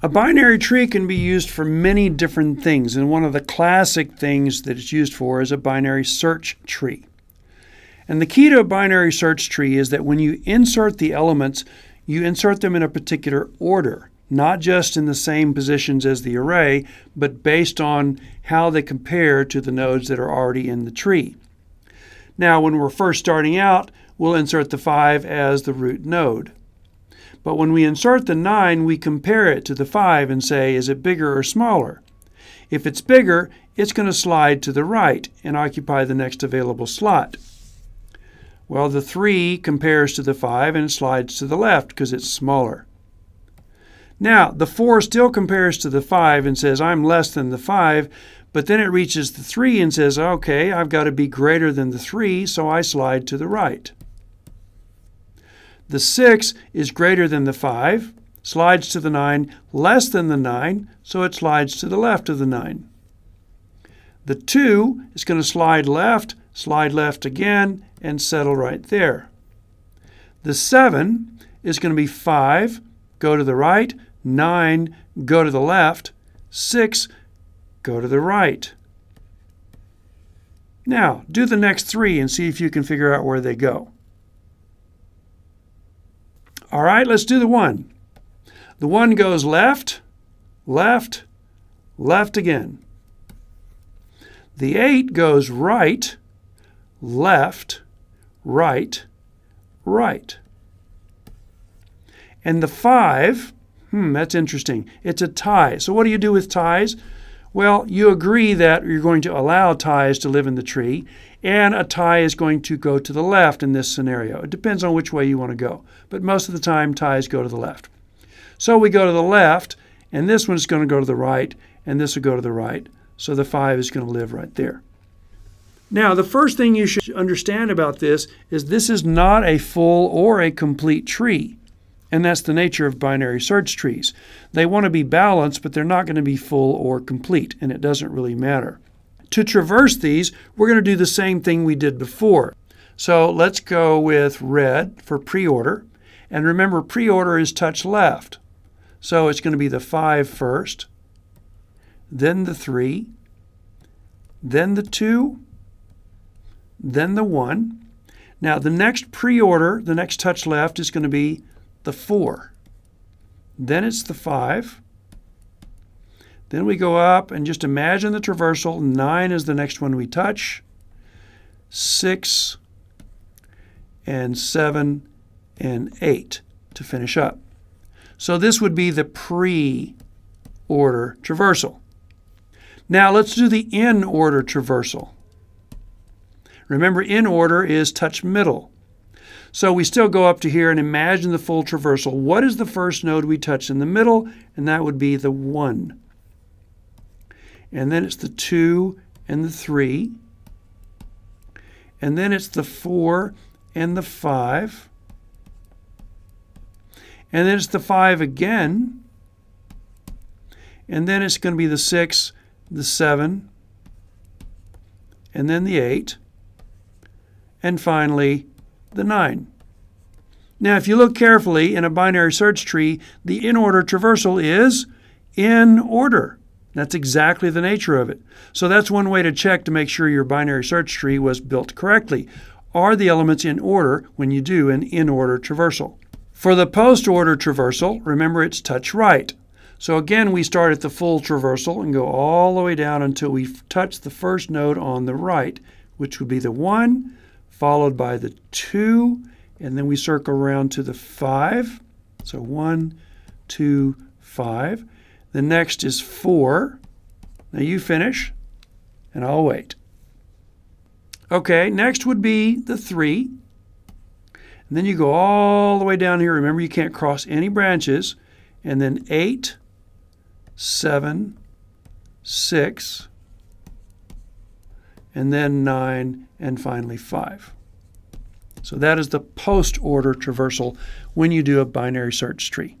A binary tree can be used for many different things, and one of the classic things that it's used for is a binary search tree. And the key to a binary search tree is that when you insert the elements, you insert them in a particular order, not just in the same positions as the array, but based on how they compare to the nodes that are already in the tree. Now, when we're first starting out, we'll insert the 5 as the root node. But when we insert the 9, we compare it to the 5 and say, is it bigger or smaller? If it's bigger, it's going to slide to the right and occupy the next available slot. Well, the 3 compares to the 5 and slides to the left because it's smaller. Now, the 4 still compares to the 5 and says, I'm less than the 5, but then it reaches the 3 and says, okay, I've got to be greater than the 3, so I slide to the right. The 6 is greater than the 5, slides to the 9, less than the 9, so it slides to the left of the 9. The 2 is going to slide left, slide left again, and settle right there. The 7 is going to be 5, go to the right, 9, go to the left, 6, go to the right. Now, do the next three and see if you can figure out where they go. All right, let's do the 1. The 1 goes left, left, left again. The 8 goes right, left, right, right. And the 5, hmm, that's interesting. It's a tie. So what do you do with ties? Well, you agree that you're going to allow ties to live in the tree, and a tie is going to go to the left in this scenario. It depends on which way you want to go, but most of the time ties go to the left. So we go to the left, and this one's going to go to the right, and this will go to the right. So the 5 is going to live right there. Now, the first thing you should understand about this is this is not a full or a complete tree. And that's the nature of binary search trees. They want to be balanced, but they're not going to be full or complete, and it doesn't really matter. To traverse these, we're going to do the same thing we did before. So let's go with red for pre-order. And remember, pre-order is touch left. So it's going to be the 5 first, then the 3, then the 2, then the 1. Now the next pre-order, the next touch left, is going to be the 4. Then it's the 5. Then we go up and just imagine the traversal. 9 is the next one we touch. 6 and 7 and 8 to finish up. So this would be the pre-order traversal. Now let's do the in-order traversal. Remember, in order is touch middle. So we still go up to here and imagine the full traversal. What is the first node we touch in the middle? And that would be the 1. And then it's the 2 and the 3. And then it's the 4 and the 5. And then it's the 5 again. And then it's going to be the 6, the 7, and then the 8. And finally, the 9. Now, if you look carefully in a binary search tree, the in-order traversal is in order. That's exactly the nature of it. So that's one way to check to make sure your binary search tree was built correctly. Are the elements in order when you do an in-order traversal? For the post-order traversal, remember it's touch right. So again, we start at the full traversal and go all the way down until we touch the first node on the right, which would be the 1, followed by the 2, and then we circle around to the 5. So 1, 2, 5. The next is 4. Now you finish, and I'll wait. Okay, next would be the 3. And then you go all the way down here. Remember, you can't cross any branches. And then 8, 7, 6, and then 9, and finally 5. So that is the post-order traversal when you do a binary search tree.